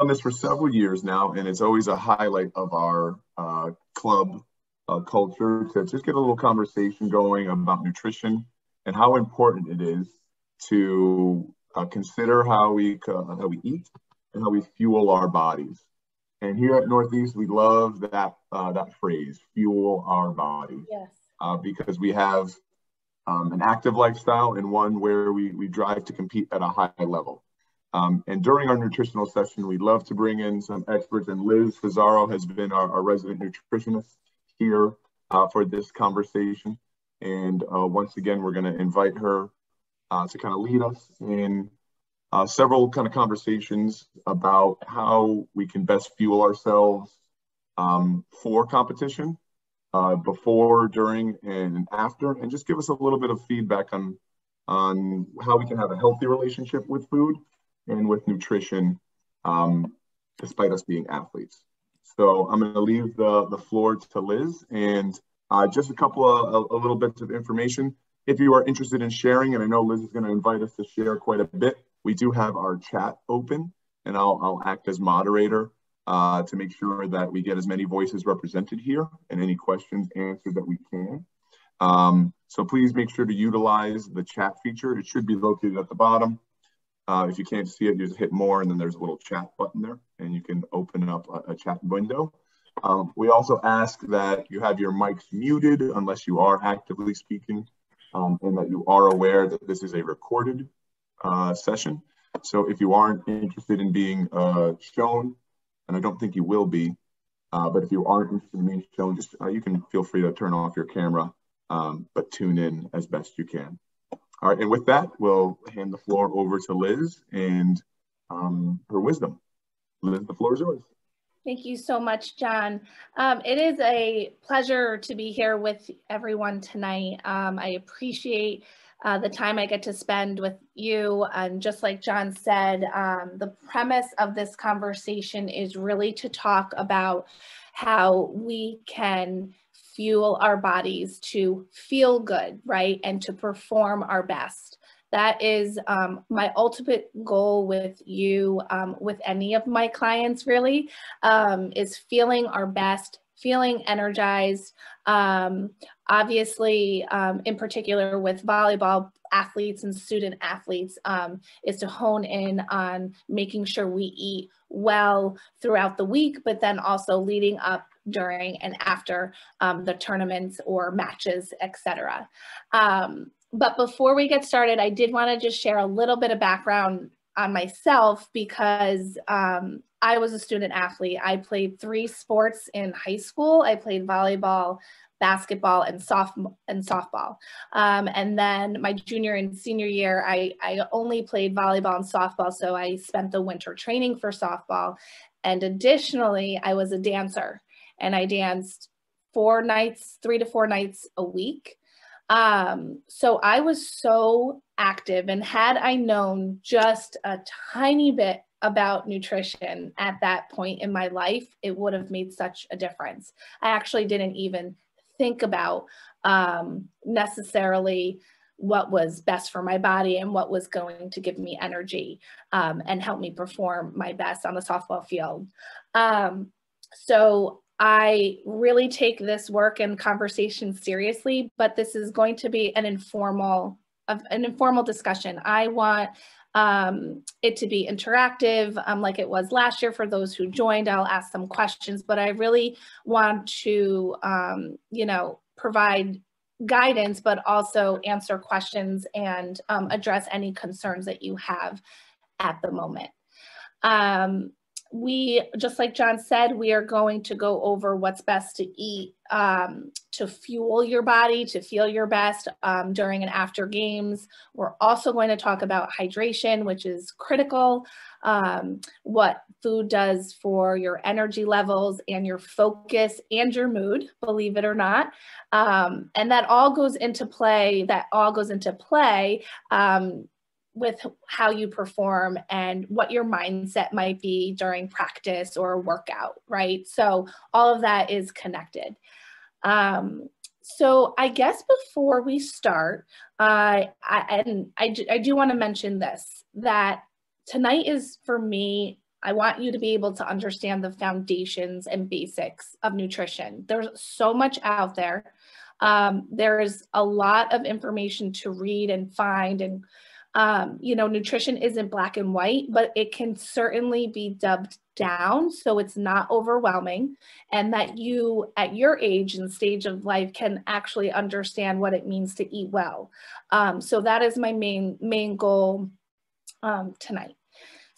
done this for several years now, and it's always a highlight of our uh, club uh, culture to just get a little conversation going about nutrition and how important it is to uh, consider how we how we eat and how we fuel our bodies. And here at Northeast, we love that uh, that phrase, fuel our body. Yes. Uh, because we have um, an active lifestyle and one where we, we drive to compete at a high level. Um, and during our nutritional session, we'd love to bring in some experts, and Liz Fusaro has been our, our resident nutritionist here uh, for this conversation. And uh, once again, we're going to invite her uh, to kind of lead us in uh, several kind of conversations about how we can best fuel ourselves um, for competition, uh, before, during, and after, and just give us a little bit of feedback on on how we can have a healthy relationship with food and with nutrition, um, despite us being athletes. So I'm going to leave the, the floor to Liz and uh, just a couple of a, a, little bits of information. If you are interested in sharing, and I know Liz is going to invite us to share quite a bit, we do have our chat open and I'll, I'll act as moderator uh, to make sure that we get as many voices represented here and any questions answered that we can. Um, so please make sure to utilize the chat feature. It should be located at the bottom. Uh, if you can't see it, you just hit more and then there's a little chat button there and you can open up a, a chat window. Um, we also ask that you have your mics muted unless you are actively speaking um, and that you are aware that this is a recorded uh, session. So if you aren't interested in being uh, shown, and I don't think you will be, uh, but if you aren't interested in being shown, just uh, you can feel free to turn off your camera, um, but tune in as best you can. All right, and with that, we'll hand the floor over to Liz and um, her wisdom. Liz, the floor is yours. Thank you so much, John. Um, it is a pleasure to be here with everyone tonight. Um, I appreciate uh, the time I get to spend with you. And just like John said, um, the premise of this conversation is really to talk about how we can fuel our bodies to feel good, right? And to perform our best. That is um, my ultimate goal with you, um, with any of my clients really, um, is feeling our best, feeling energized. Um, obviously, um, in particular with volleyball athletes and student athletes, um, is to hone in on making sure we eat well throughout the week, but then also leading up during and after um, the tournaments or matches, etc. Um, but before we get started, I did want to just share a little bit of background on myself because um, I was a student athlete. I played three sports in high school. I played volleyball, basketball, and soft and softball. Um, and then my junior and senior year, I, I only played volleyball and softball. So I spent the winter training for softball. And additionally, I was a dancer and I danced four nights, three to four nights a week. Um, so I was so active, and had I known just a tiny bit about nutrition at that point in my life, it would have made such a difference. I actually didn't even think about um, necessarily what was best for my body and what was going to give me energy um, and help me perform my best on the softball field. Um, so I really take this work and conversation seriously, but this is going to be an informal, an informal discussion. I want um, it to be interactive, um, like it was last year for those who joined. I'll ask some questions, but I really want to, um, you know, provide guidance, but also answer questions and um, address any concerns that you have at the moment. Um, we, just like John said, we are going to go over what's best to eat um, to fuel your body, to feel your best um, during and after games. We're also going to talk about hydration, which is critical, um, what food does for your energy levels and your focus and your mood, believe it or not. Um, and that all goes into play, that all goes into play um, with how you perform and what your mindset might be during practice or workout, right? So all of that is connected. Um, so I guess before we start, uh, I, and I, I do want to mention this, that tonight is for me I want you to be able to understand the foundations and basics of nutrition. There's so much out there. Um, there's a lot of information to read and find and um, you know, nutrition isn't black and white, but it can certainly be dubbed down so it's not overwhelming and that you at your age and stage of life can actually understand what it means to eat well. Um, so that is my main main goal um, tonight.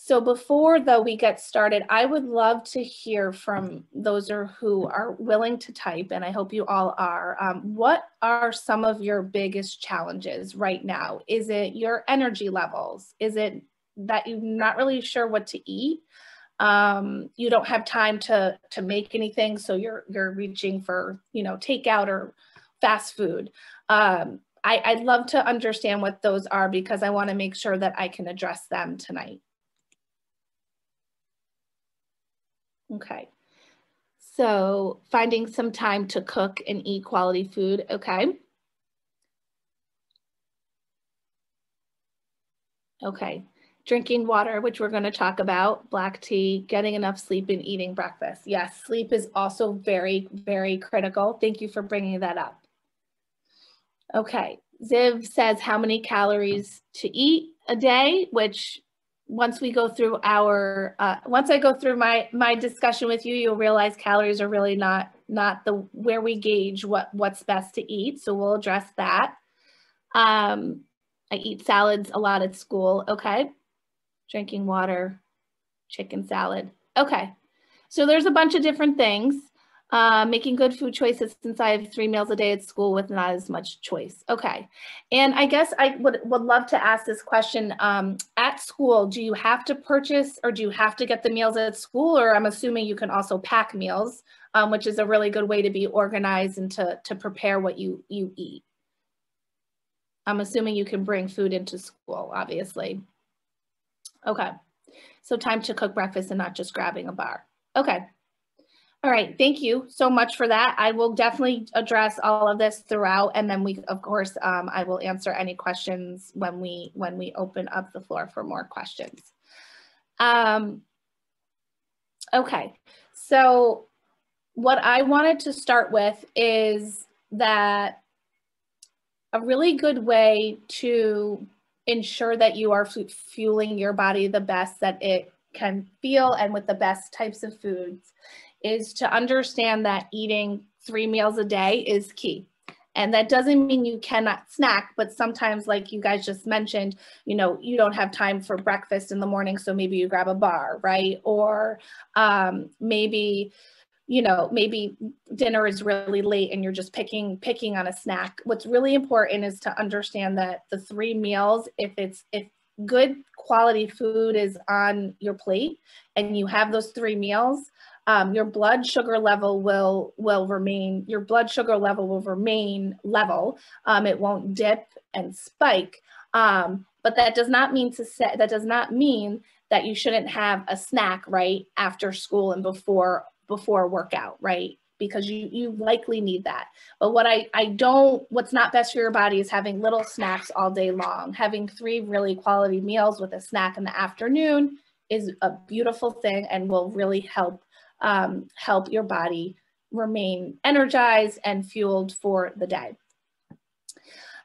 So before though we get started, I would love to hear from those who are willing to type, and I hope you all are. Um, what are some of your biggest challenges right now? Is it your energy levels? Is it that you're not really sure what to eat? Um, you don't have time to to make anything, so you're you're reaching for you know takeout or fast food. Um, I, I'd love to understand what those are because I want to make sure that I can address them tonight. Okay. So finding some time to cook and eat quality food. Okay. Okay. Drinking water, which we're going to talk about, black tea, getting enough sleep and eating breakfast. Yes, sleep is also very, very critical. Thank you for bringing that up. Okay. Ziv says how many calories to eat a day, which once we go through our uh, once I go through my my discussion with you, you'll realize calories are really not not the where we gauge what what's best to eat. So we'll address that. Um, I eat salads a lot at school. Okay, drinking water, chicken salad. Okay, so there's a bunch of different things. Uh, making good food choices since I have three meals a day at school with not as much choice. Okay. And I guess I would, would love to ask this question. Um, at school, do you have to purchase or do you have to get the meals at school? Or I'm assuming you can also pack meals, um, which is a really good way to be organized and to, to prepare what you, you eat. I'm assuming you can bring food into school, obviously. Okay. So time to cook breakfast and not just grabbing a bar. Okay. All right, thank you so much for that. I will definitely address all of this throughout, and then we, of course, um, I will answer any questions when we when we open up the floor for more questions. Um, okay, so what I wanted to start with is that a really good way to ensure that you are fueling your body the best that it can feel and with the best types of foods is to understand that eating three meals a day is key. And that doesn't mean you cannot snack, but sometimes, like you guys just mentioned, you know, you don't have time for breakfast in the morning, so maybe you grab a bar, right? Or um, maybe, you know, maybe dinner is really late and you're just picking picking on a snack. What's really important is to understand that the three meals, if it's if good quality food is on your plate and you have those three meals, um, your blood sugar level will will remain your blood sugar level will remain level. Um, it won't dip and spike. Um, but that does not mean to say that does not mean that you shouldn't have a snack right after school and before before workout right? Because you you likely need that. But what i i don't what's not best for your body is having little snacks all day long. Having three really quality meals with a snack in the afternoon is a beautiful thing and will really help um, help your body remain energized and fueled for the day.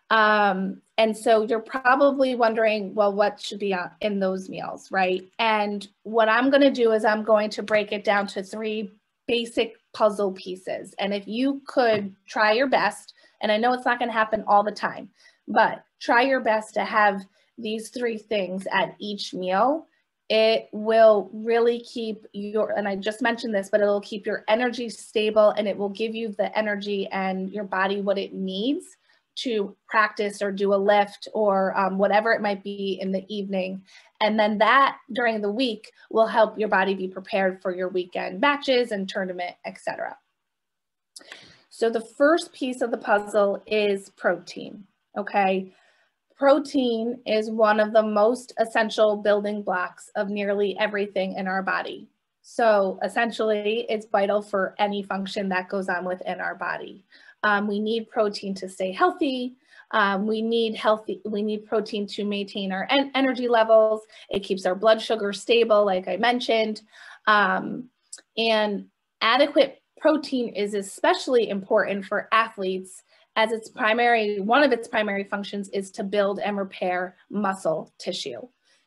Um, and so you're probably wondering, well, what should be in those meals, right? And what I'm going to do is I'm going to break it down to three basic puzzle pieces. And if you could try your best, and I know it's not going to happen all the time, but try your best to have these three things at each meal it will really keep your and i just mentioned this but it'll keep your energy stable and it will give you the energy and your body what it needs to practice or do a lift or um, whatever it might be in the evening. And then that during the week will help your body be prepared for your weekend matches and tournament etc so the first piece of the puzzle is protein okay Protein is one of the most essential building blocks of nearly everything in our body. So essentially, it's vital for any function that goes on within our body. Um, we need protein to stay healthy. Um, we need healthy, we need protein to maintain our en energy levels. It keeps our blood sugar stable, like I mentioned. Um, and adequate protein is especially important for athletes as its primary, one of its primary functions is to build and repair muscle tissue.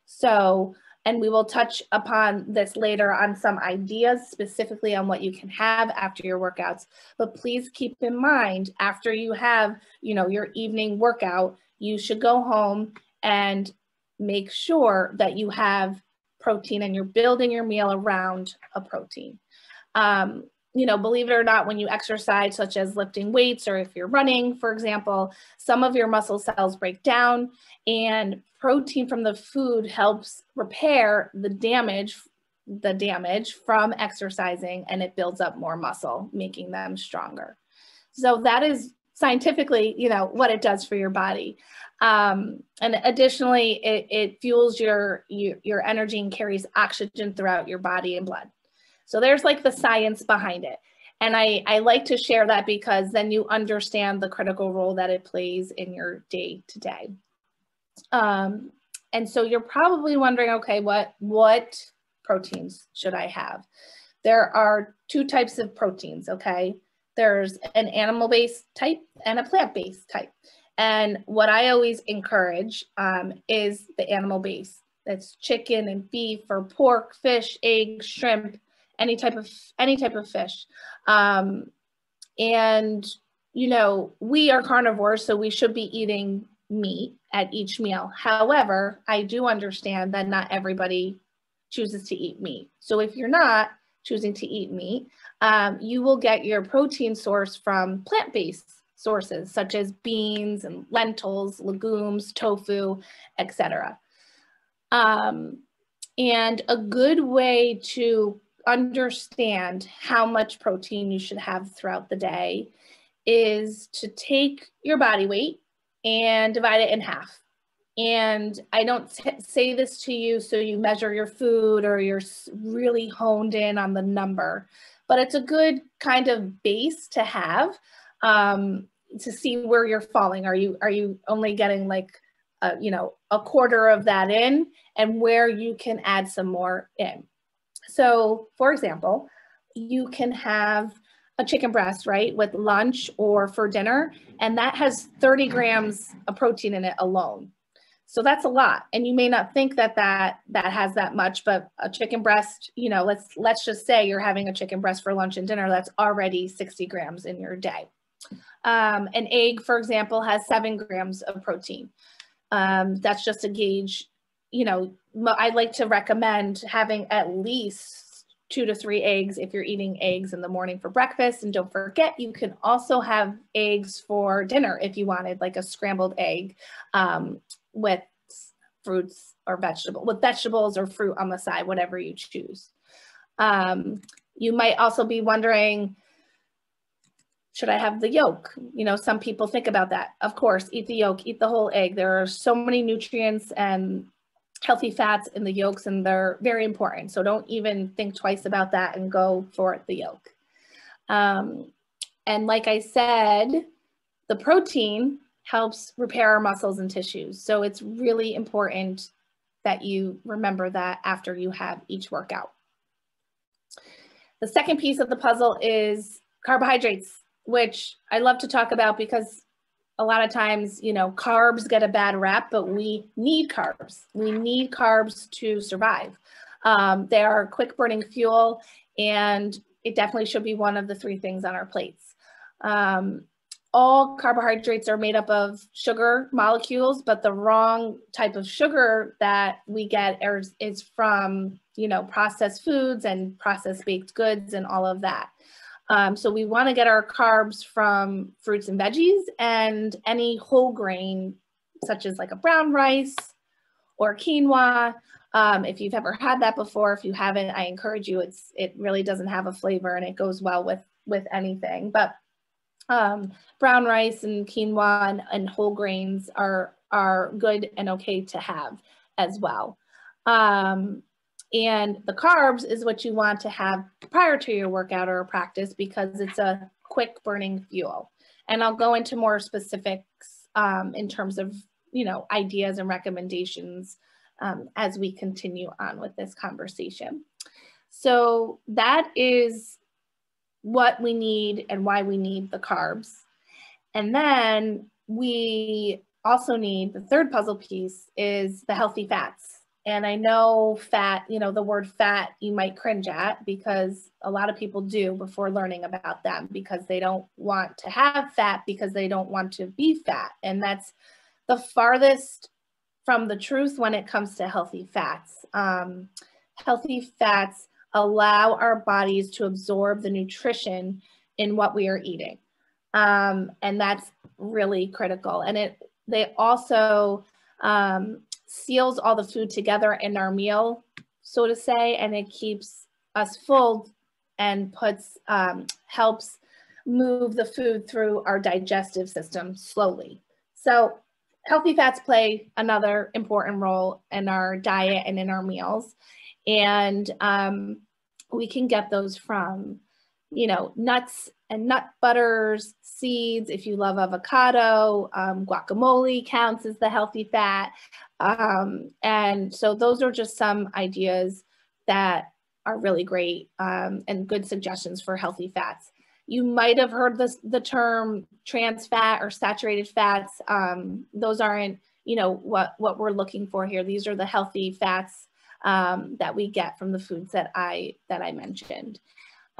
So and we will touch upon this later on some ideas specifically on what you can have after your workouts. But please keep in mind, after you have, you know, your evening workout, you should go home and make sure that you have protein and you're building your meal around a protein. Um, you know, believe it or not, when you exercise, such as lifting weights or if you're running, for example, some of your muscle cells break down and protein from the food helps repair the damage the damage from exercising and it builds up more muscle, making them stronger. So that is scientifically, you know, what it does for your body. Um, and additionally, it, it fuels your, your, your energy and carries oxygen throughout your body and blood. So there's like the science behind it. And I, I like to share that because then you understand the critical role that it plays in your day to day. Um, and so you're probably wondering, okay, what, what proteins should I have? There are two types of proteins, okay? There's an animal-based type and a plant-based type. And what I always encourage um, is the animal-based. That's chicken and beef or pork, fish, eggs, shrimp, any type of any type of fish. Um, and you know, we are carnivores, so we should be eating meat at each meal. However, I do understand that not everybody chooses to eat meat. So if you're not choosing to eat meat, um, you will get your protein source from plant-based sources such as beans and lentils, legumes, tofu, etc. Um, and a good way to understand how much protein you should have throughout the day is to take your body weight and divide it in half. And I don't say this to you so you measure your food or you're really honed in on the number, but it's a good kind of base to have um, to see where you're falling. Are you are you only getting like you know a quarter of that in, and where you can add some more in. So for example, you can have a chicken breast, right, with lunch or for dinner, and that has 30 grams of protein in it alone. So that's a lot. And you may not think that that, that has that much, but a chicken breast, you know, let's, let's just say you're having a chicken breast for lunch and dinner, that's already 60 grams in your day. Um, an egg, for example, has seven grams of protein. Um, that's just a gauge you know, I like to recommend having at least two to three eggs if you're eating eggs in the morning for breakfast. And don't forget, you can also have eggs for dinner if you wanted, like a scrambled egg um, with fruits or vegetable with vegetables or fruit on the side, whatever you choose. Um, you might also be wondering, should I have the yolk? You know, some people think about that. Of course, eat the yolk, eat the whole egg. There are so many nutrients and healthy fats in the yolks and they're very important. So don't even think twice about that and go for the yolk. Um, and like I said, the protein helps repair our muscles and tissues. So it's really important that you remember that after you have each workout. The second piece of the puzzle is carbohydrates, which I love to talk about because a lot of times, you know, carbs get a bad rap, but we need carbs. We need carbs to survive. Um, they are quick burning fuel, and it definitely should be one of the three things on our plates. Um, all carbohydrates are made up of sugar molecules, but the wrong type of sugar that we get is, is from, you know, processed foods and processed baked goods and all of that. Um, so we want to get our carbs from fruits and veggies and any whole grain, such as like a brown rice or quinoa. Um, if you've ever had that before, if you haven't, I encourage you. It's it really doesn't have a flavor and it goes well with with anything. But um, brown rice and quinoa and, and, whole grains are are good and okay to have as well. Um, and the carbs is what you want to have prior to your workout or practice because it's a quick burning fuel. And I'll go into more specifics um, in terms of, you know, ideas and recommendations um, as we continue on with this conversation. So that is what we need and why we need the carbs. And then we also need the third puzzle piece is the healthy fats. And I know fat, you know, the word fat you might cringe at because a lot of people do before learning about them because they don't want to have fat because they don't want to be fat. And that's the farthest from the truth when it comes to healthy fats. Um, healthy fats allow our bodies to absorb the nutrition in what we are eating. Um, and that's really critical. And it they also um, seals all the food together in our meal, so to say, and it keeps us full and puts um, helps move the food through our digestive system slowly. So healthy fats play another important role in our diet and in our meals. And um, we can get those from, you know, nuts and nut butters, seeds, if you love avocado, um, guacamole counts as the healthy fat. Um, and so those are just some ideas that are really great um, and good suggestions for healthy fats. You might have heard this, the term trans fat or saturated fats. Um, those aren't, you know, what, what we're looking for here. These are the healthy fats um, that we get from the foods that I, that I mentioned.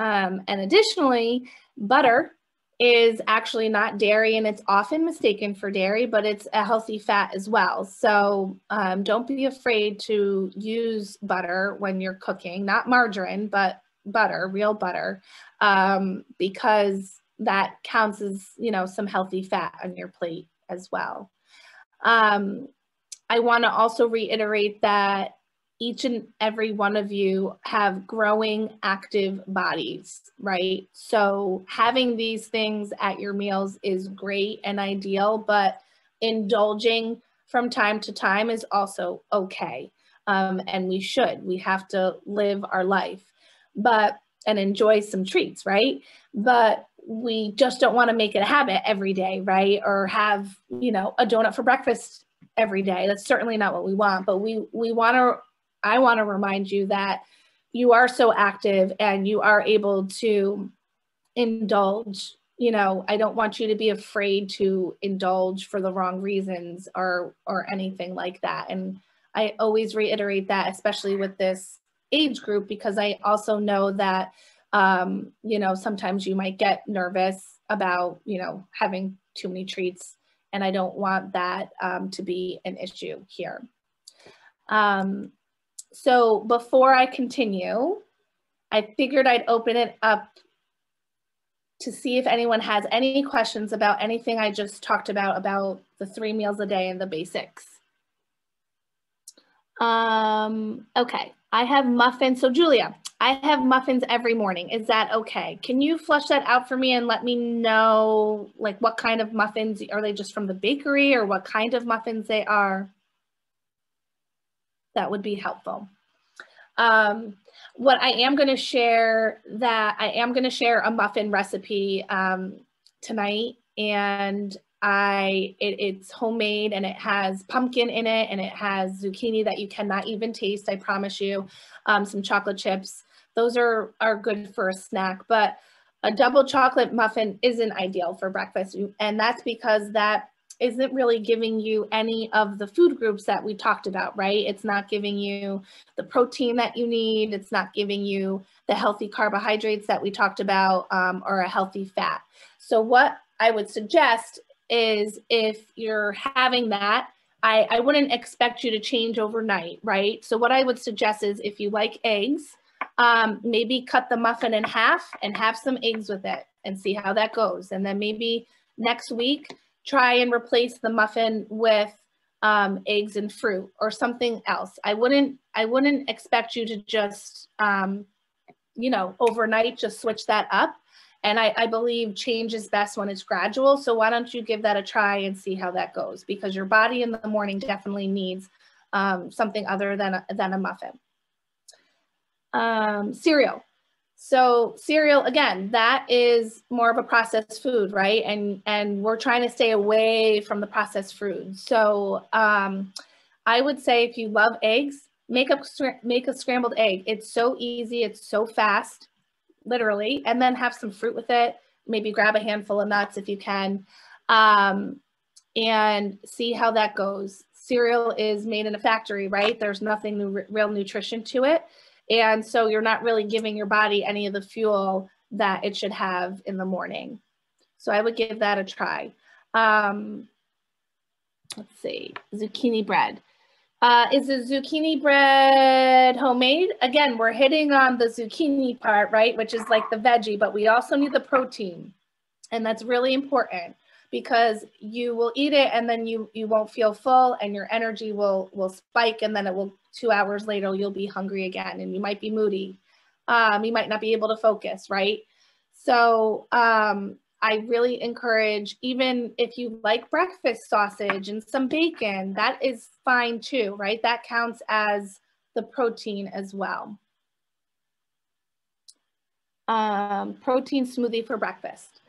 Um, and additionally, butter is actually not dairy and it's often mistaken for dairy, but it's a healthy fat as well. So um, don't be afraid to use butter when you're cooking, not margarine, but butter, real butter, um, because that counts as, you know, some healthy fat on your plate as well. Um, I want to also reiterate that each and every one of you have growing active bodies, right? So having these things at your meals is great and ideal, but indulging from time to time is also okay. Um, and we should, we have to live our life, but, and enjoy some treats, right? But we just don't want to make it a habit every day, right? Or have, you know, a donut for breakfast every day. That's certainly not what we want, but we, we want to I want to remind you that you are so active and you are able to indulge. You know, I don't want you to be afraid to indulge for the wrong reasons or or anything like that. And I always reiterate that, especially with this age group, because I also know that um, you know, sometimes you might get nervous about, you know, having too many treats. And I don't want that um, to be an issue here. Um, so before I continue, I figured I'd open it up to see if anyone has any questions about anything I just talked about, about the three meals a day and the basics. Um, okay, I have muffins. So Julia, I have muffins every morning. Is that okay? Can you flush that out for me and let me know like what kind of muffins, are they just from the bakery or what kind of muffins they are? That would be helpful. Um, what I am going to share that I am going to share a muffin recipe um, tonight and I it, it's homemade and it has pumpkin in it and it has zucchini that you cannot even taste. I promise you. Um, some chocolate chips. Those are are good for a snack, but a double chocolate muffin isn't ideal for breakfast, and that's because that isn't really giving you any of the food groups that we talked about, right? It's not giving you the protein that you need. It's not giving you the healthy carbohydrates that we talked about um, or a healthy fat. So what I would suggest is if you're having that, I, I wouldn't expect you to change overnight, right? So what I would suggest is if you like eggs, um, maybe cut the muffin in half and have some eggs with it and see how that goes. And then maybe next week, try and replace the muffin with um, eggs and fruit or something else. I wouldn't, I wouldn't expect you to just, um, you know, overnight just switch that up. And I, I, believe change is best when it's gradual. So why don't you give that a try and see how that goes? Because your body in the morning definitely needs um, something other than a, than a muffin. Um, cereal. So cereal, again, that is more of a processed food, right? And and we're trying to stay away from the processed food. So um, I would say if you love eggs, make a make a scrambled egg. It's so easy. It's so fast, literally. And then have some fruit with it. Maybe grab a handful of nuts if you can, um, and see how that goes. Cereal is made in a factory, right? There's nothing real nutrition to it. And so you're not really giving your body any of the fuel that it should have in the morning. So I would give that a try. Um, let's see, zucchini bread. Uh, is the zucchini bread homemade? Again, we're hitting on the zucchini part, right? Which is like the veggie, but we also need the protein. And that's really important because you will eat it and then you you won't feel full and your energy will will spike and then it will two hours later you'll be hungry again and you might be moody. Um, you might not be able to focus right? So um, i really encourage even if you like breakfast sausage and some bacon that is fine too right? That counts as the protein as well. Um, protein smoothie for breakfast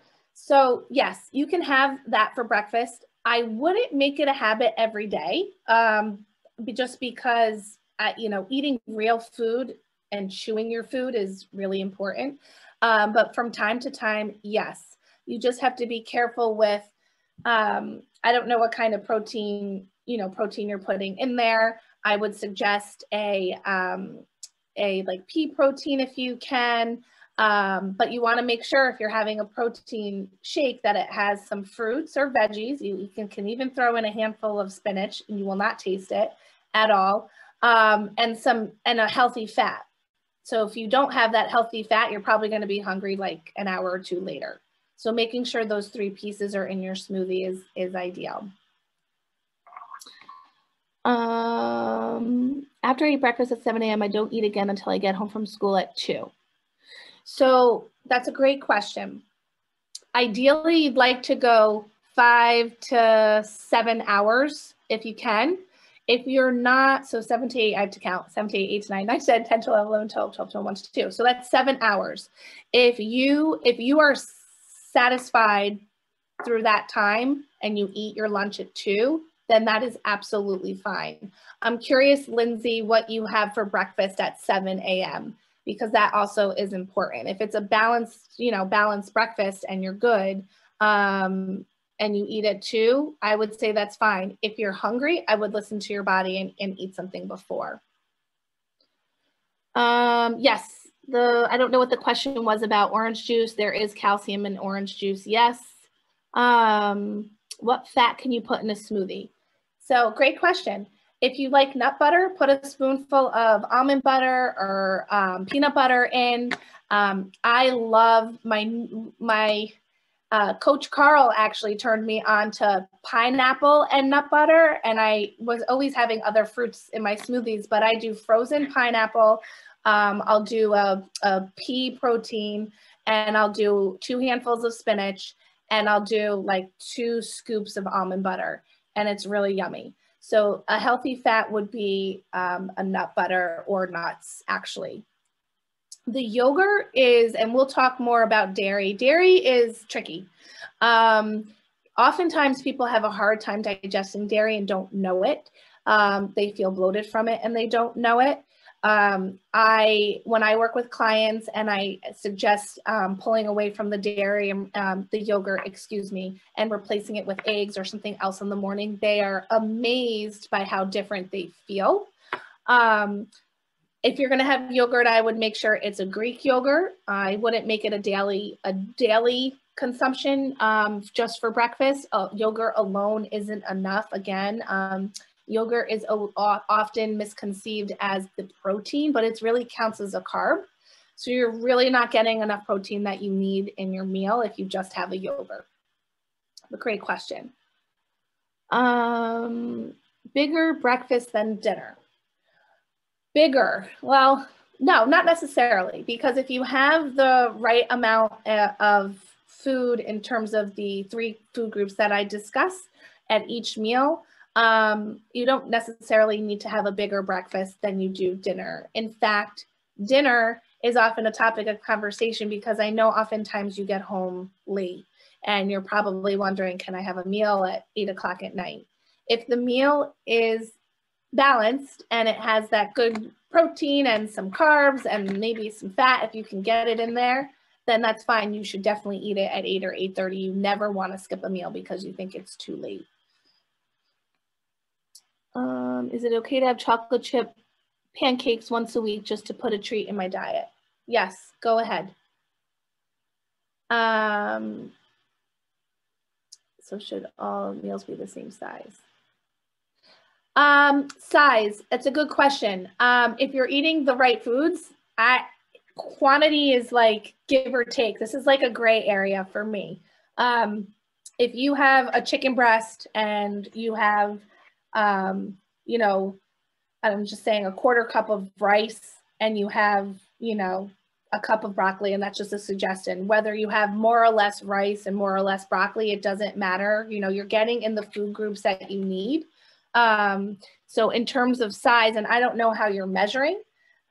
so yes, you can have that for breakfast. I wouldn't make it a habit every day, um, just because uh, you know eating real food and chewing your food is really important. Um, but from time to time, yes, you just have to be careful with. Um, I don't know what kind of protein you know protein you're putting in there. I would suggest a um, a like pea protein if you can. Um, but you want to make sure if you're having a protein shake that it has some fruits or veggies. You, you can, can, even throw in a handful of spinach and you will not taste it at all. Um, and some and a healthy fat. So if you don't have that healthy fat, you're probably going to be hungry like an hour or two later. So making sure those three pieces are in your smoothie is, is ideal. Um, after I eat breakfast at 7 a.m., I don't eat again until I get home from school at 2. So that's a great question. Ideally, you'd like to go five to seven hours if you can. If you're not, so seven to eight, I have to count, seven to eight, eight to nine, nine to 10, 10 to 11, 11 12, 12 to 1 to 2. So that's seven hours. If you, if you are satisfied through that time and you eat your lunch at two, then that is absolutely fine. I'm curious, Lindsay, what you have for breakfast at 7 a.m because that also is important. If it's a balanced, you know, balanced breakfast and you're good, um, and you eat it too, I would say that's fine. If you're hungry, I would listen to your body and, and eat something before. Um, yes, the I don't know what the question was about orange juice. There is calcium in orange juice. Yes. Um, what fat can you put in a smoothie? So great question. If you like nut butter, put a spoonful of almond butter or um, peanut butter in. Um, I love my, my uh, Coach Carl actually turned me on to pineapple and nut butter. And I was always having other fruits in my smoothies, but I do frozen pineapple. Um, I'll do a, a pea protein and I'll do two handfuls of spinach and I'll do like two scoops of almond butter and it's really yummy. So a healthy fat would be um, a nut butter or nuts actually. The yogurt is, and we'll talk more about dairy. Dairy is tricky. Um, oftentimes people have a hard time digesting dairy and don't know it. Um, they feel bloated from it and they don't know it. Um, I, when I work with clients and I suggest um, pulling away from the dairy and um, the yogurt, excuse me, and replacing it with eggs or something else in the morning, they are amazed by how different they feel. Um, if you're going to have yogurt, I would make sure it's a Greek yogurt. I wouldn't make it a daily, a daily consumption um, just for breakfast. Uh, yogurt alone isn't enough. Again, um, Yogurt is often misconceived as the protein, but it really counts as a carb. So you're really not getting enough protein that you need in your meal if you just have a yogurt. A great question. Um, bigger breakfast than dinner. Bigger, well, no, not necessarily, because if you have the right amount uh, of food in terms of the three food groups that I discussed at each meal, um, you don't necessarily need to have a bigger breakfast than you do dinner. In fact, dinner is often a topic of conversation because I know oftentimes you get home late and you're probably wondering, can I have a meal at eight o'clock at night? If the meal is balanced and it has that good protein and some carbs and maybe some fat, if you can get it in there, then that's fine. You should definitely eat it at 8 or 8.30. You never want to skip a meal because you think it's too late. Um, is it okay to have chocolate chip pancakes once a week just to put a treat in my diet? Yes, go ahead. Um, so should all meals be the same size? Um, size, it's a good question. Um, if you're eating the right foods, I, quantity is like give or take. This is like a gray area for me. Um, if you have a chicken breast and you have, um, you know, I'm just saying a quarter cup of rice and you have, you know, a cup of broccoli, and that's just a suggestion. Whether you have more or less rice and more or less broccoli, it doesn't matter. You know, you're getting in the food groups that you need. Um, so in terms of size, and I don't know how you're measuring,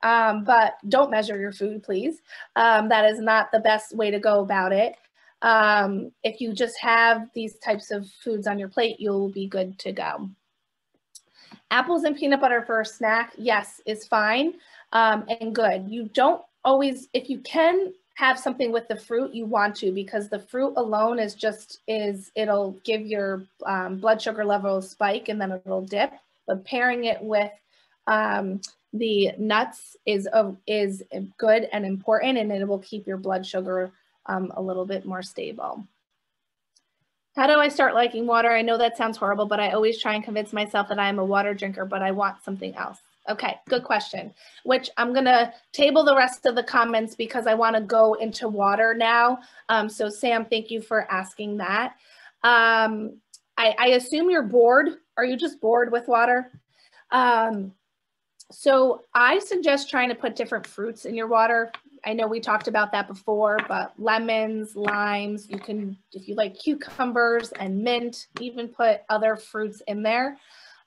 um, but don't measure your food, please. Um, that is not the best way to go about it. Um, if you just have these types of foods on your plate, you'll be good to go. Apples and peanut butter for a snack, yes, is fine um, and good. You don't always, if you can have something with the fruit, you want to because the fruit alone is just, is it'll give your um, blood sugar level spike and then it'll dip. But pairing it with um, the nuts is, is good and important and it will keep your blood sugar um, a little bit more stable. How do I start liking water? I know that sounds horrible, but I always try and convince myself that I am a water drinker, but I want something else. Okay, good question, which I'm gonna table the rest of the comments because I wanna go into water now. Um, so Sam, thank you for asking that. Um, I, I, assume you're bored. Are you just bored with water? Um, so I suggest trying to put different fruits in your water. I know we talked about that before, but lemons, limes, you can, if you like cucumbers and mint, even put other fruits in there.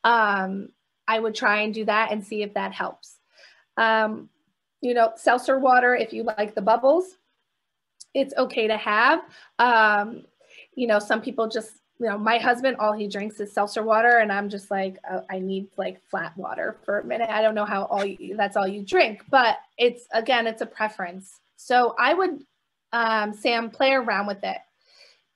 Um, I would try and do that and see if that helps. Um, you know, seltzer water, if you like the bubbles, it's okay to have. Um, you know, some people just, you know, my husband, all he drinks is seltzer water. And I'm just like, uh, I need like flat water for a minute. I don't know how all you, that's all you drink, but it's, again, it's a preference. So I would, um, Sam, play around with it.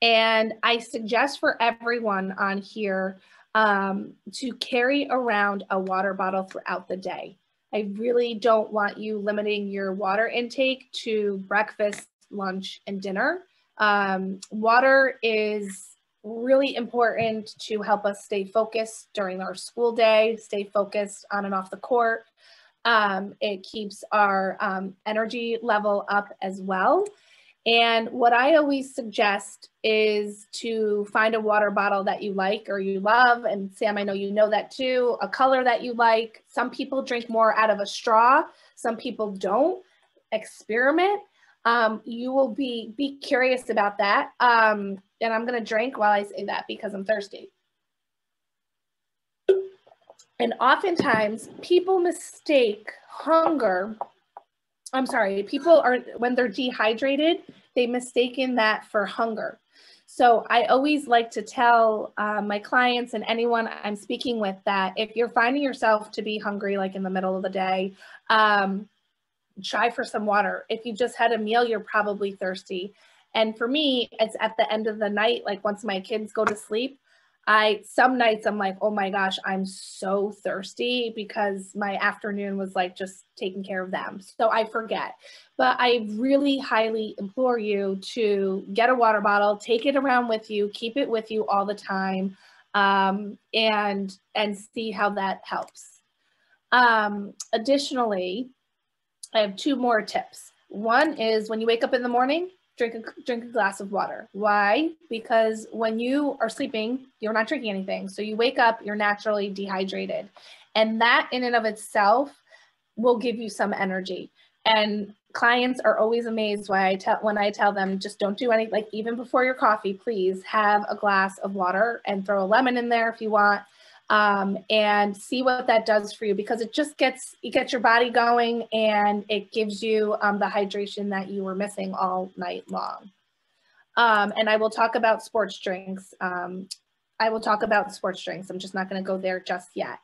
And I suggest for everyone on here, um, to carry around a water bottle throughout the day. I really don't want you limiting your water intake to breakfast, lunch, and dinner. Um, water is really important to help us stay focused during our school day, stay focused on and off the court. Um, it keeps our um, energy level up as well. And what I always suggest is to find a water bottle that you like or you love. And Sam, I know you know that too, a color that you like. Some people drink more out of a straw, some people don't. Experiment. Um, you will be, be curious about that. Um, and I'm gonna drink while I say that because I'm thirsty. And oftentimes people mistake hunger I'm sorry, people are, when they're dehydrated, they mistaken that for hunger. So I always like to tell uh, my clients and anyone I'm speaking with that if you're finding yourself to be hungry, like in the middle of the day, um, try for some water. If you just had a meal, you're probably thirsty. And for me, it's at the end of the night, like once my kids go to sleep, I some nights I'm like, oh my gosh, I'm so thirsty because my afternoon was like just taking care of them. So I forget. But I really highly implore you to get a water bottle, take it around with you, keep it with you all the time, um, and and see how that helps. Um, additionally, I have two more tips. One is when you wake up in the morning, drink a, drink a glass of water. Why? Because when you are sleeping, you're not drinking anything. So you wake up, you're naturally dehydrated. And that in and of itself will give you some energy. And clients are always amazed why I tell when I tell them just don't do any like even before your coffee, please have a glass of water and throw a lemon in there if you want. Um, and see what that does for you because it just gets it gets your body going and it gives you um, the hydration that you were missing all night long. Um, and I will talk about sports drinks. Um, I will talk about sports drinks. I'm just not going to go there just yet.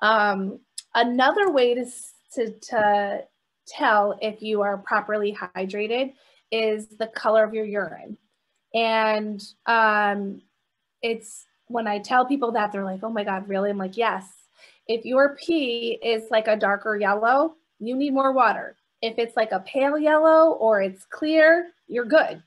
Um, another way to, to, to tell if you are properly hydrated is the color of your urine. And um, it's when I tell people that, they're like, oh my God, really? I'm like, yes. If your pee is like a darker yellow, you need more water. If it's like a pale yellow or it's clear, you're good.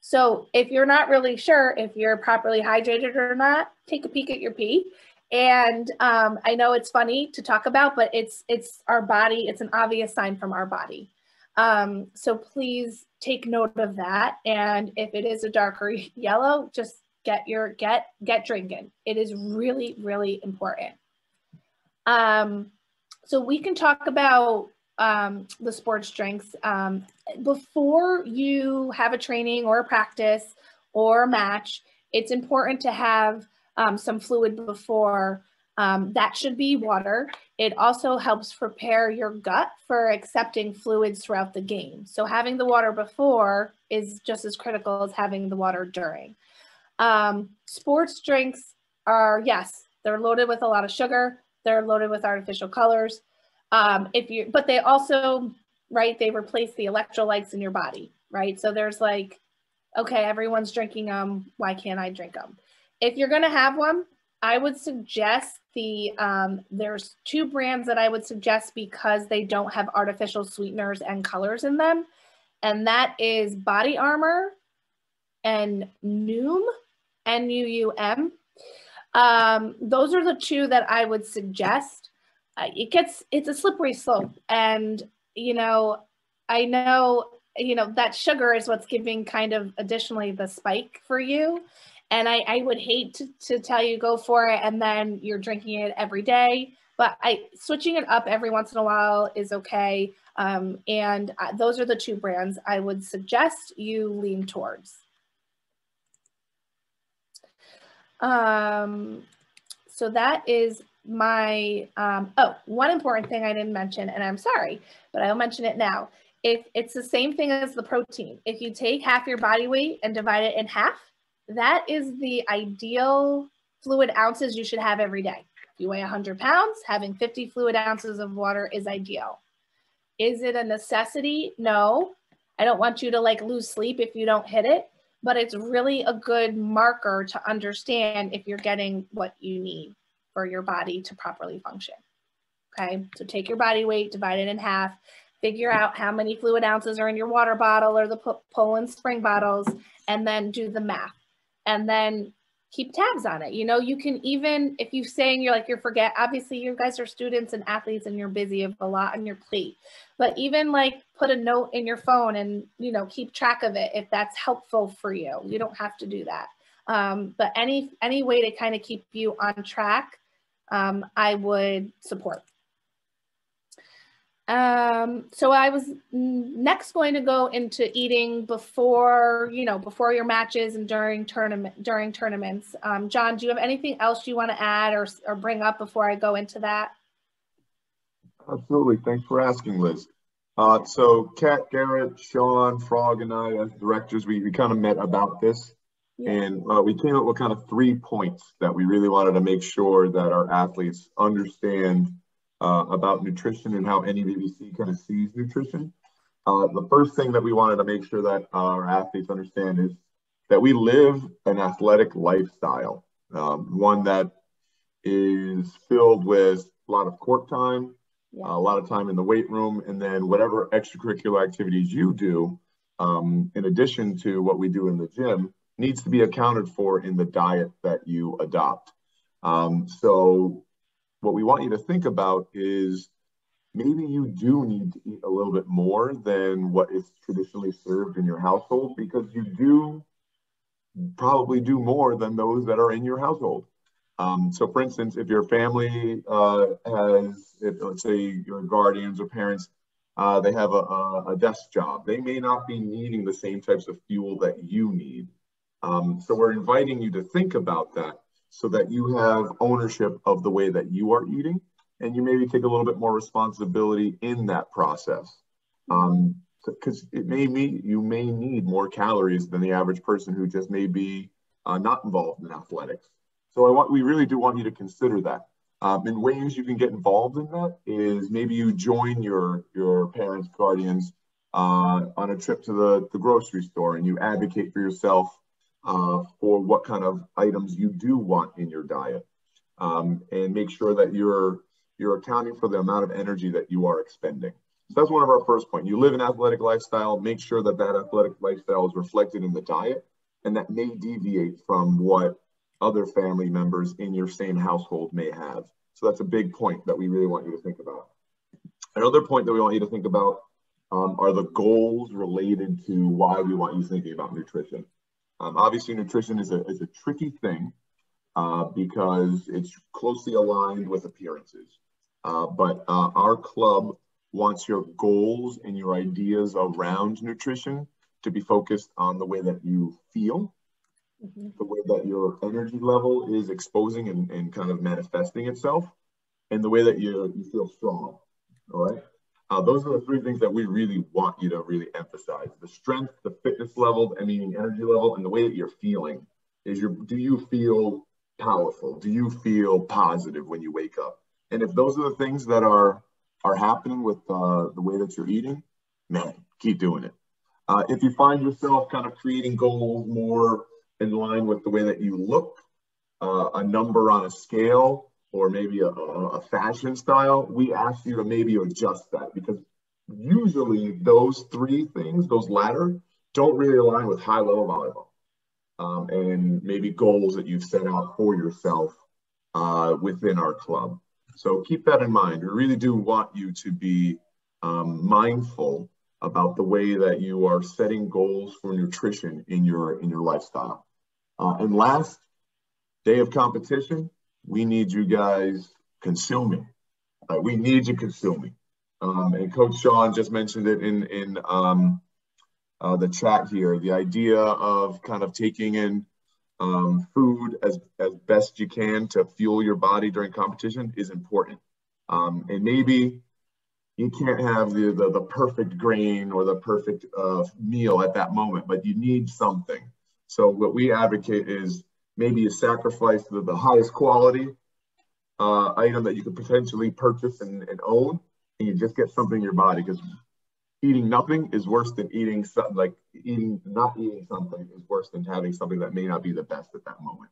So if you're not really sure if you're properly hydrated or not, take a peek at your pee. And um, I know it's funny to talk about, but it's it's our body. It's an obvious sign from our body. Um, so please take note of that. And if it is a darker yellow, just get your get get drinking. It is really really important. Um, so we can talk about um, the sports drinks um, before you have a training or a practice or a match. It's important to have um, some fluid before. Um, that should be water. It also helps prepare your gut for accepting fluids throughout the game. So having the water before is just as critical as having the water during. Um, sports drinks are, yes, they're loaded with a lot of sugar. They're loaded with artificial colors. Um, if you, but they also, right, they replace the electrolytes in your body, right? So there's like, okay, everyone's drinking them. Why can't I drink them? If you're going to have one, I would suggest the, um, there's two brands that I would suggest because they don't have artificial sweeteners and colors in them. And that is Body Armor and Nuun. N-U-U-N. Um, those are the two that I would suggest. Uh, it gets, it's a slippery slope. And, you know, I know, you know, that sugar is what's giving kind of additionally the spike for you. And I, I would hate to, to tell you go for it and then you're drinking it every day. But I switching it up every once in a while is okay. Um, and uh, those are the two brands I would suggest you lean towards. Um, so that is my, um, oh, one important thing I didn't mention, and I'm sorry, but I'll mention it now. If it's the same thing as the protein, if you take half your body weight and divide it in half, that is the ideal fluid ounces you should have every day. If you weigh 100 pounds, having 50 fluid ounces of water is ideal. Is it a necessity? No. I don't want you to like lose sleep if you don't hit it, but it's really a good marker to understand if you're getting what you need for your body to properly function. Okay, so take your body weight, divide it in half, figure out how many fluid ounces are in your water bottle or the Poland spring bottles, and then do the math. And then keep tabs on it. You know, you can even, if you're saying you're like, you're forget, obviously you guys are students and athletes and you're busy of a lot on your plate, but even like put a note in your phone and, you know, keep track of it if that's helpful for you. You don't have to do that. Um, but any, any way to kind of keep you on track, um, I would support. Um, so I was next going to go into eating before, you know, before your matches and during tournament during tournaments. Um, John, do you have anything else you want to add or, or bring up before I go into that? Absolutely. Thanks for asking, Liz. Uh, so Kat, Garrett, Sean, Frog, and I as directors, we, we kind of met about this. Yeah. And uh, we came up with kind of three points that we really wanted to make sure that our athletes understand uh, about nutrition and how NEVBC kind of sees nutrition. Uh, the first thing that we wanted to make sure that our athletes understand is that we live an athletic lifestyle, um, one that is filled with a lot of court time, yeah. uh, a lot of time in the weight room, and then whatever extracurricular activities you do, um, in addition to what we do in the gym, needs to be accounted for in the diet that you adopt. Um, so what we want you to think about is maybe you do need to eat a little bit more than what is traditionally served in your household because you do probably do more than those that are in your household. Um, so, for instance, if your family uh, has, if, let's say, your guardians or parents, uh, they have a, a, desk job, they may not be needing the same types of fuel that you need. Um, so, we're inviting you to think about that so that you have ownership of the way that you are eating and you maybe take a little bit more responsibility in that process. Um, because it may mean you may need more calories than the average person who just may be uh, not involved in athletics. So I want we really do want you to consider that. Um, and ways you can get involved in that is maybe you join your your parents, guardians uh, on a trip to the, the grocery store and you advocate for yourself uh, for what kind of items you do want in your diet. Um, and make sure that you're you're accounting for the amount of energy that you are expending. So that's one of our first point. You live an athletic lifestyle, make sure that that athletic lifestyle is reflected in the diet and that may deviate from what other family members in your same household may have. So that's a big point that we really want you to think about. Another point that we want you to think about um, are the goals related to why we want you thinking about nutrition. Um, obviously, nutrition is a, is a tricky thing uh, because it's closely aligned with appearances. Uh, but uh, our club wants your goals and your ideas around nutrition to be focused on the way that you feel, mm-hmm. the way that your energy level is exposing and, and kind of manifesting itself, and the way that you, you feel strong. All right. Uh, those are the three things that we really want you to really emphasize the strength, the fitness level, I mean, energy level, and the way that you're feeling. Is your do you feel powerful? Do you feel positive when you wake up? And if those are the things that are are happening with uh, the way that you're eating, man, keep doing it. Uh, if you find yourself kind of creating goals more in line with the way that you look, uh, a number on a scale, or maybe a, a, fashion style, we ask you to maybe adjust that because usually those three things, those latter, don't really align with high level volleyball um, and maybe goals that you've set out for yourself uh, within our club. So keep that in mind. We really do want you to be um, mindful about the way that you are setting goals for nutrition in your in your lifestyle. Uh, and last day of competition, we need you guys consuming. Uh, we need you consuming. Um, and Coach Sean just mentioned it in in um, uh, the chat here. The idea of kind of taking in um, food as, as best you can to fuel your body during competition is important. Um, and maybe you can't have the, the, the perfect grain or the perfect uh, meal at that moment, but you need something. So what we advocate is maybe you sacrifice the, the highest quality uh, item that you could potentially purchase and, and own, and you just get something in your body because eating nothing is worse than eating something like eating not eating something is worse than having something that may not be the best at that moment.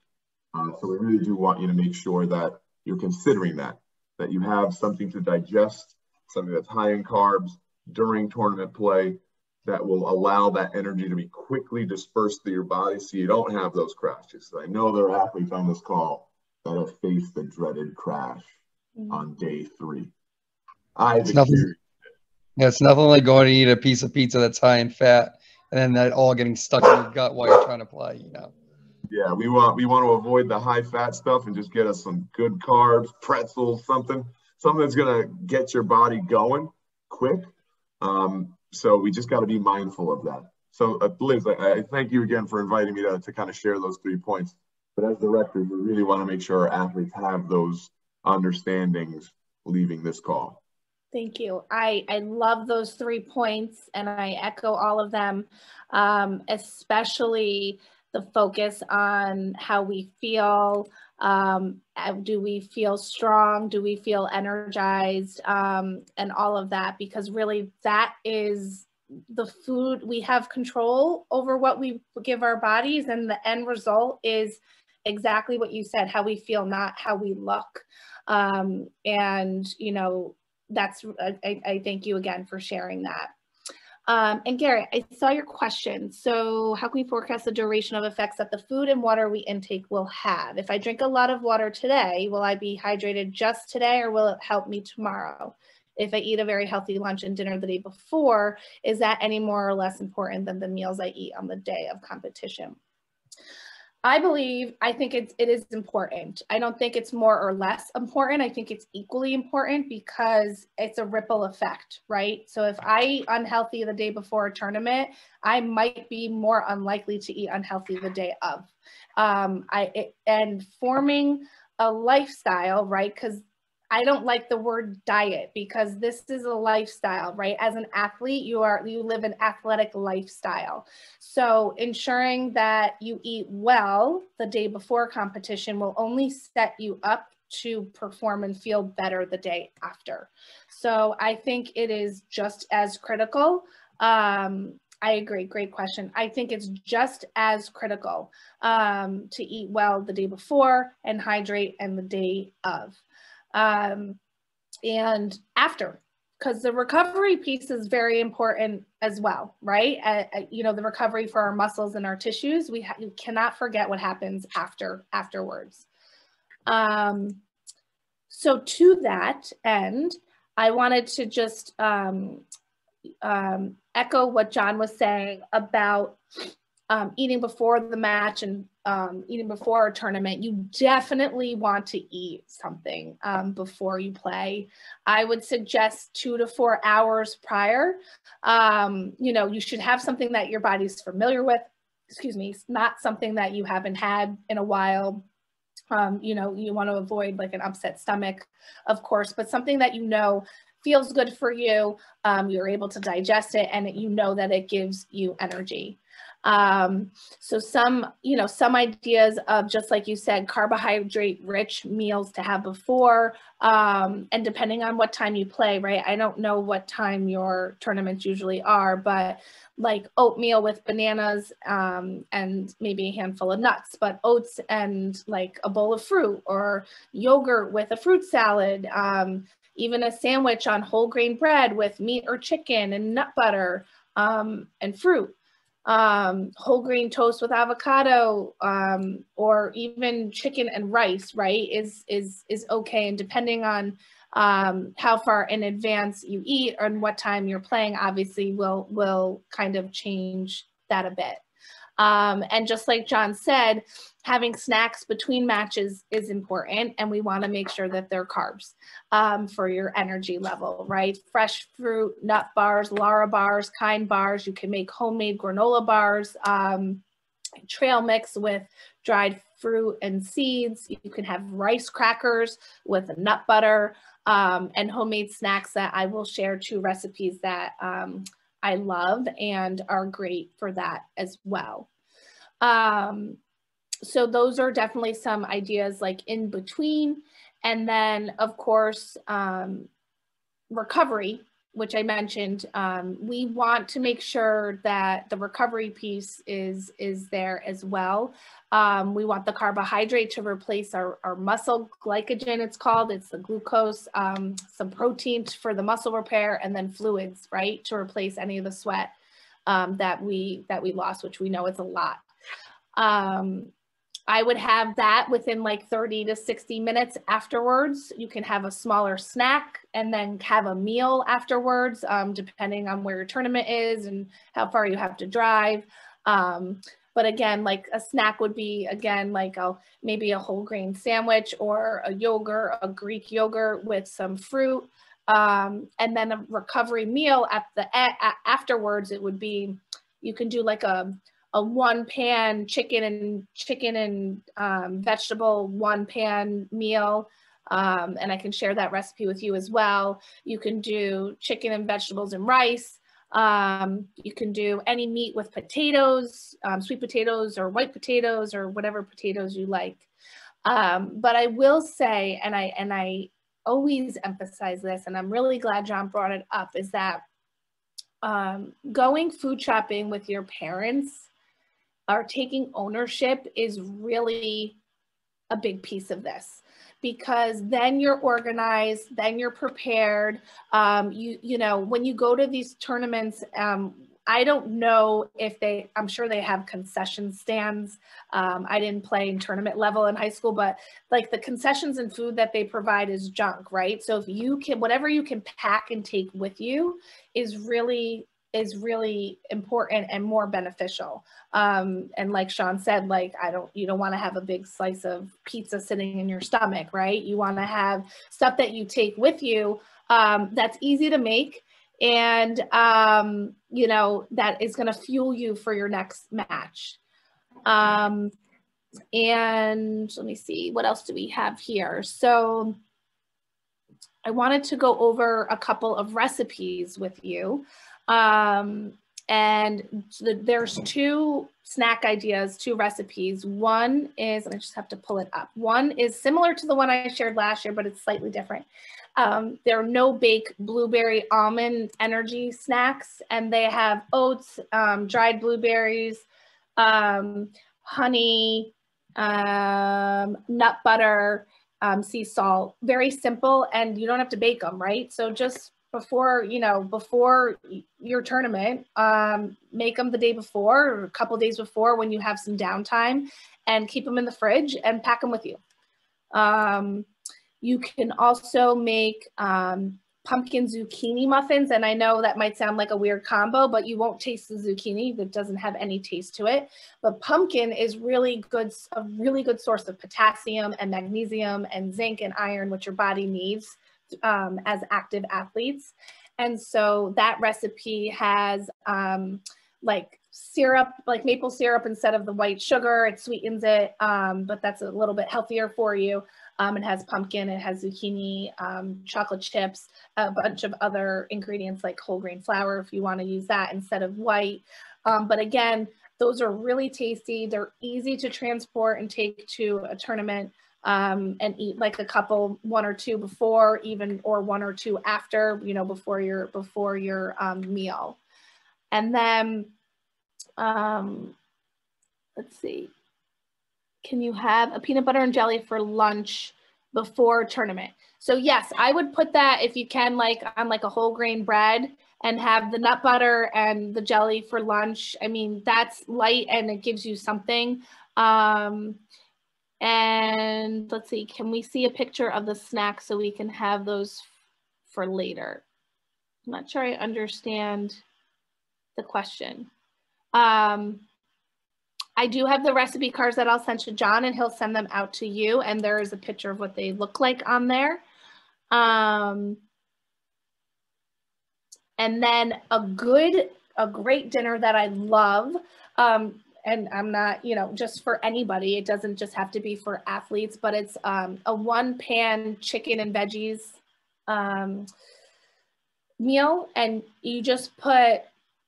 Uh, so we really do want you to make sure that you're considering that, that you have something to digest, something that's high in carbs during tournament play that will allow that energy to be quickly dispersed through your body so you don't have those crashes. I know there are athletes on this call that have faced the dreaded crash mm-hmm. on day three. I've experienced yeah, it's nothing like going to eat a piece of pizza that's high in fat and then that all getting stuck in your gut while you're trying to play, you know. Yeah, we want we want to avoid the high fat stuff and just get us some good carbs, pretzels, something, something that's gonna get your body going quick. Um, so we just got to be mindful of that. So uh, Liz, I, I, thank you again for inviting me to, to kind of share those three points. But as directors, we really want to make sure our athletes have those understandings leaving this call. Thank you. I, I love those three points and I echo all of them, um, especially the focus on how we feel. Um, uh, do we feel strong? Do we feel energized? Um, and all of that, because really that is the food we have control over what we give our bodies, and the end result is exactly what you said how we feel, not how we look. Um, and, you know, that's I, I thank you again for sharing that. Um, and Garrett, I saw your question. So how can we forecast the duration of effects that the food and water we intake will have? If I drink a lot of water today, will I be hydrated just today or will it help me tomorrow? If I eat a very healthy lunch and dinner the day before, is that any more or less important than the meals I eat on the day of competition? I believe, I think it's, it is important. I don't think it's more or less important. I think it's equally important because it's a ripple effect, right? So if I eat unhealthy the day before a tournament, I might be more unlikely to eat unhealthy the day of. Um, I, it, and forming a lifestyle, right? Because I don't like the word diet because this is a lifestyle, right? As an athlete, you are you live an athletic lifestyle. So ensuring that you eat well the day before competition will only set you up to perform and feel better the day after. So I think it is just as critical. Um, I agree. Great question. I think it's just as critical um, to eat well the day before and hydrate and the day of um, and after because the recovery piece is very important as well, right? Uh, uh, you know, the recovery for our muscles and our tissues, we, we cannot forget what happens after afterwards. Um, so to that end, I wanted to just um, um, echo what John was saying about um, eating before the match and um, eating before a tournament, you definitely want to eat something um, before you play. I would suggest two to four hours prior. Um, you know, you should have something that your body's familiar with. Excuse me, not something that you haven't had in a while. Um, you know, you want to avoid like an upset stomach, of course, but something that you know feels good for you. Um, you're able to digest it, and you know that it gives you energy. Um, so some, you know, some ideas of just like you said, carbohydrate rich meals to have before, um, and depending on what time you play, right? I don't know what time your tournaments usually are, but like oatmeal with bananas um, and maybe a handful of nuts, but oats and like a bowl of fruit or yogurt with a fruit salad, um, even a sandwich on whole grain bread with meat or chicken and nut butter um, and fruit um, whole grain toast with avocado, um, or even chicken and rice, right, is is is okay. And depending on um, how far in advance you eat and what time you're playing, obviously will will kind of change that a bit. Um, and just like John said, having snacks between matches is important and we want to make sure that they're carbs um, for your energy level, right? Fresh fruit, nut bars, Lara bars, kind bars. You can make homemade granola bars, um, trail mix with dried fruit and seeds. You can have rice crackers with nut butter um, and homemade snacks that I will share two recipes that um, I love and are great for that as well. Um, so those are definitely some ideas like in between. And then of course, um, recovery, which I mentioned, um, we want to make sure that the recovery piece is, is there as well. Um, we want the carbohydrate to replace our, our muscle glycogen, it's called. It's the glucose, um, some protein for the muscle repair, and then fluids, right, to replace any of the sweat um, that we that we lost, which we know it's a lot. Um, I would have that within like 30 to 60 minutes afterwards. You can have a smaller snack and then have a meal afterwards, um, depending on where your tournament is and how far you have to drive. Um, but again, like a snack would be again like a maybe a whole grain sandwich or a yogurt, a Greek yogurt with some fruit, um, and then a recovery meal at the a- afterwards. It would be you can do like a a one pan chicken and chicken and um, vegetable one pan meal. Um, and I can share that recipe with you as well. You can do chicken and vegetables and rice. Um, you can do any meat with potatoes, um, sweet potatoes or white potatoes or whatever potatoes you like. Um, but I will say, and I and I always emphasize this, and I'm really glad John brought it up, is that um, going food shopping with your parents taking ownership is really a big piece of this because then you're organized then you're prepared um, you you know when you go to these tournaments um, I don't know if they, I'm sure they have concession stands. Um, I didn't play in tournament level in high school, but like the concessions and food that they provide is junk, right? So if you can, whatever you can pack and take with you is really is really important and more beneficial. Um, and like Sean said, like I don't, you don't want to have a big slice of pizza sitting in your stomach, right? You want to have stuff that you take with you um, that's easy to make and um, you know that is going to fuel you for your next match. Um, and let me see, what else do we have here? So I wanted to go over a couple of recipes with you. Um, and there's two snack ideas, two recipes. One is, and I just have to pull it up. One is similar to the one I shared last year, but it's slightly different. Um, they're no bake blueberry almond energy snacks, and they have oats, um, dried blueberries, um, honey, um, nut butter, um, sea salt. Very simple, and you don't have to bake them, right? So just before you know before your tournament um, make them the day before or a couple days before when you have some downtime and keep them in the fridge and pack them with you. Um, you can also make um, pumpkin zucchini muffins and i know that might sound like a weird combo but you won't taste the zucchini that doesn't have any taste to it. But pumpkin is really good a really good source of potassium and magnesium and zinc and iron which your body needs um, as active athletes. And so that recipe has um, like syrup, like maple syrup instead of the white sugar. It sweetens it, um, but that's a little bit healthier for you. Um, it has pumpkin, it has zucchini, um, chocolate chips, a bunch of other ingredients like whole grain flour if you want to use that instead of white. Um, but again, those are really tasty. They're easy to transport and take to a tournament um, and eat like a couple, one or two before even, or one or two after, you know, before your, before your um, meal. And then, um, let's see, can you have a peanut butter and jelly for lunch before tournament? So yes, I would put that if you can like on like a whole grain bread and have the nut butter and the jelly for lunch. I mean, that's light and it gives you something. Um, and let's see, can we see a picture of the snack so we can have those for later? I'm not sure I understand the question. Um, I do have the recipe cards that I'll send to John and he'll send them out to you. And there is a picture of what they look like on there. Um, and then a good, a great dinner that I love. Um, and I'm not, you know, just for anybody. It doesn't just have to be for athletes, but it's um, a one pan chicken and veggies um, meal. And you just put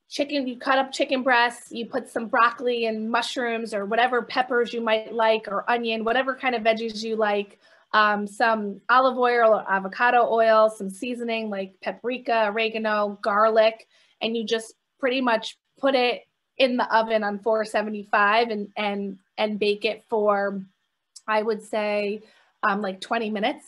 chicken, you cut up chicken breasts, you put some broccoli and mushrooms or whatever peppers you might like, or onion, whatever kind of veggies you like. Um, some olive oil or avocado oil, some seasoning like paprika, oregano, garlic, and you just pretty much put it in the oven on 475 and and and bake it for I would say um, like 20 minutes.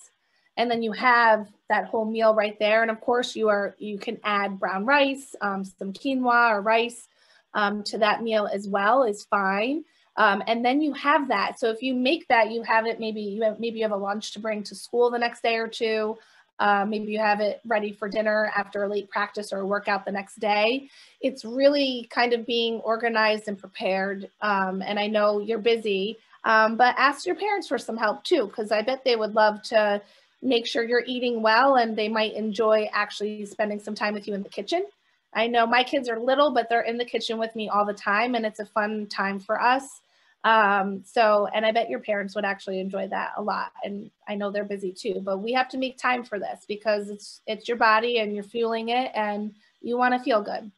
And then you have that whole meal right there. And of course you are you can add brown rice um, some quinoa or rice um, to that meal as well is fine. Um, and then you have that. So if you make that you have it maybe you have maybe you have a lunch to bring to school the next day or two uh, maybe you have it ready for dinner after a late practice or a workout the next day. It's really kind of being organized and prepared. Um, and I know you're busy, um, but ask your parents for some help too, because I bet they would love to make sure you're eating well and they might enjoy actually spending some time with you in the kitchen. I know my kids are little, but they're in the kitchen with me all the time and it's a fun time for us. Um, so, and I bet your parents would actually enjoy that a lot. And I know they're busy too, but we have to make time for this because it's, it's your body and you're fueling it and you want to feel good.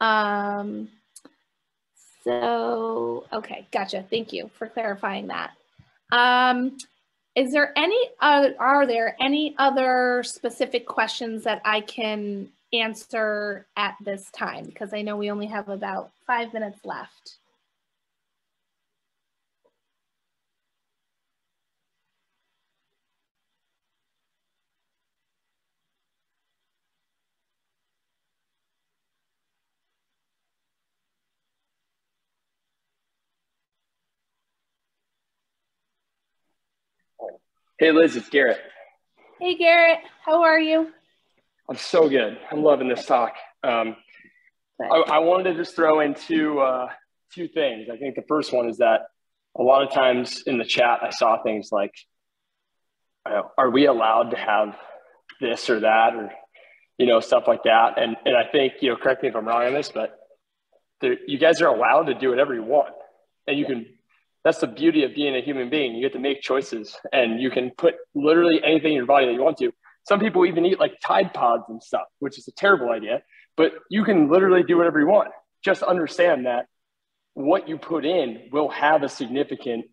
Um, so, okay, gotcha. Thank you for clarifying that. Um, is there any, uh, are there any other specific questions that I can answer at this time? Because I know we only have about five minutes left. Hey, Liz, it's Garrett. Hey, Garrett. How are you? I'm so good. I'm loving this talk. Um, I, I wanted to just throw in two, uh, two things. I think the first one is that a lot of times in the chat, I saw things like, are we allowed to have this or that or, you know, stuff like that. And, and I think, you know, correct me if I'm wrong on this, but there, you guys are allowed to do whatever you want. And you can, that's the beauty of being a human being. You get to make choices and you can put literally anything in your body that you want to. Some people even eat like Tide Pods and stuff, which is a terrible idea, but you can literally do whatever you want. Just understand that what you put in will have a significant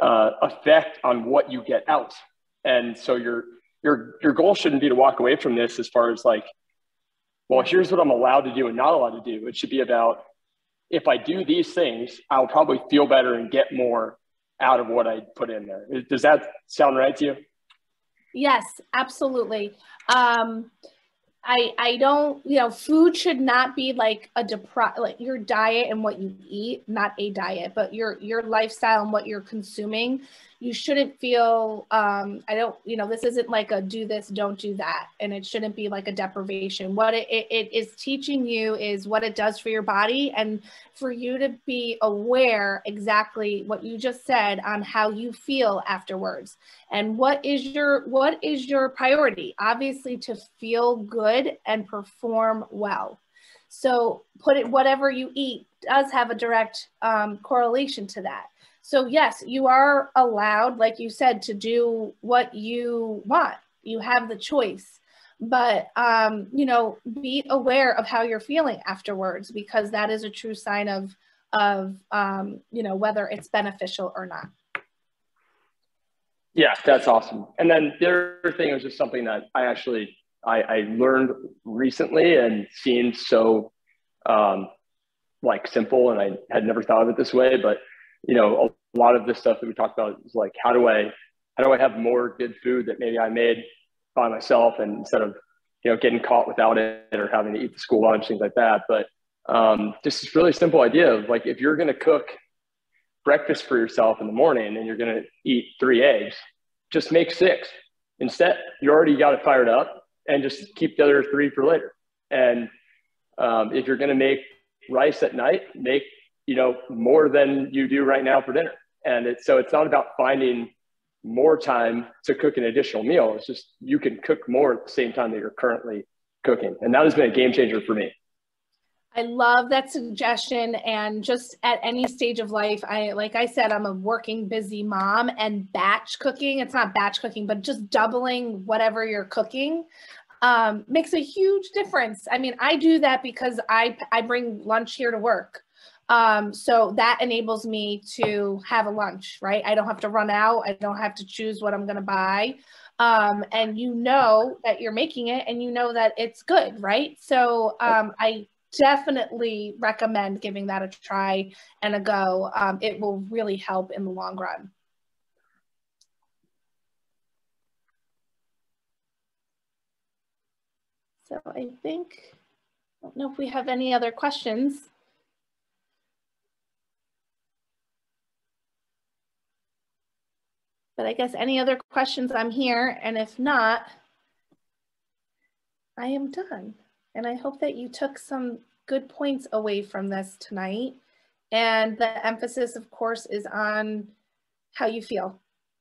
uh, effect on what you get out. And so your your your goal shouldn't be to walk away from this as far as like, well, here's what I'm allowed to do and not allowed to do. It should be about if I do these things, I'll probably feel better and get more out of what I put in there. Does that sound right to you? Yes, absolutely. Um, I I don't, you know, food should not be like a depri- like your diet and what you eat, not a diet, but your your lifestyle and what you're consuming. You shouldn't feel um I don't, you know, this isn't like a do this, don't do that, and it shouldn't be like a deprivation. What it, it, it is teaching you is what it does for your body and for you to be aware exactly what you just said on how you feel afterwards. And what is your what is your priority? Obviously to feel good and perform well. So put it whatever you eat does have a direct um, correlation to that so yes you are allowed like you said to do what you want you have the choice but um, you know be aware of how you're feeling afterwards because that is a true sign of of um, you know whether it's beneficial or not Yeah, that's awesome. And then the other thing was just something that I actually I, I learned recently and seemed so um, like simple, and I had never thought of it this way. But you know, a lot of this stuff that we talked about is like, how do I how do I have more good food that maybe I made by myself, and instead of you know getting caught without it or having to eat the school lunch, things like that. But um, just this really simple idea of like if you're going to cook breakfast for yourself in the morning and you're going to eat three eggs, just make six. Instead, you already got it fired up and just keep the other three for later. And um, if you're going to make rice at night, make, you know, more than you do right now for dinner. And it's, so it's not about finding more time to cook an additional meal. It's just you can cook more at the same time that you're currently cooking. And that has been a game changer for me. I love that suggestion. And just at any stage of life, I, like I said, I'm a working, busy mom and batch cooking. It's not batch cooking, but just doubling whatever you're cooking um, makes a huge difference. I mean, I do that because I, I bring lunch here to work. Um, so that enables me to have a lunch, right? I don't have to run out. I don't have to choose what I'm going to buy. Um, and you know that you're making it and you know that it's good, right? So um, I definitely recommend giving that a try and a go. Um, it will really help in the long run. So I think, I don't know if we have any other questions. But I guess any other questions, I'm here. And if not, I am done. And I hope that you took some good points away from this tonight. And the emphasis, of course, is on how you feel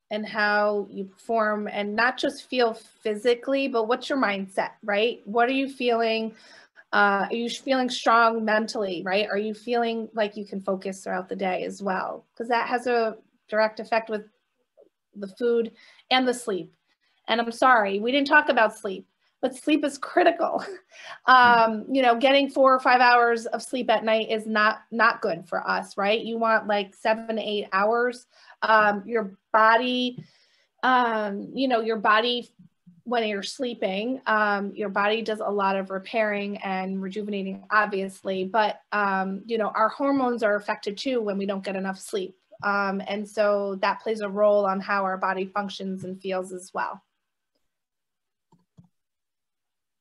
and how you perform and not just feel physically, but what's your mindset, right? What are you feeling? Uh, are you feeling strong mentally, right? Are you feeling like you can focus throughout the day as well? Because that has a direct effect with the food and the sleep. And I'm sorry, we didn't talk about sleep but sleep is critical. Um, you know, getting four or five hours of sleep at night is not not good for us, right? You want like seven to eight hours. Um, your body, um, you know, your body when you're sleeping, um, your body does a lot of repairing and rejuvenating, obviously, but um, you know, our hormones are affected too when we don't get enough sleep. Um, and so that plays a role on how our body functions and feels as well.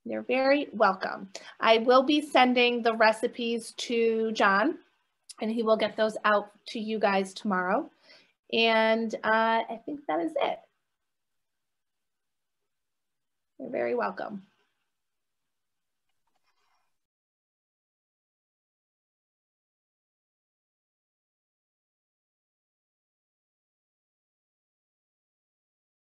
You're very welcome. I will be sending the recipes to John and he will get those out to you guys tomorrow. And uh, I think that is it. You're very welcome.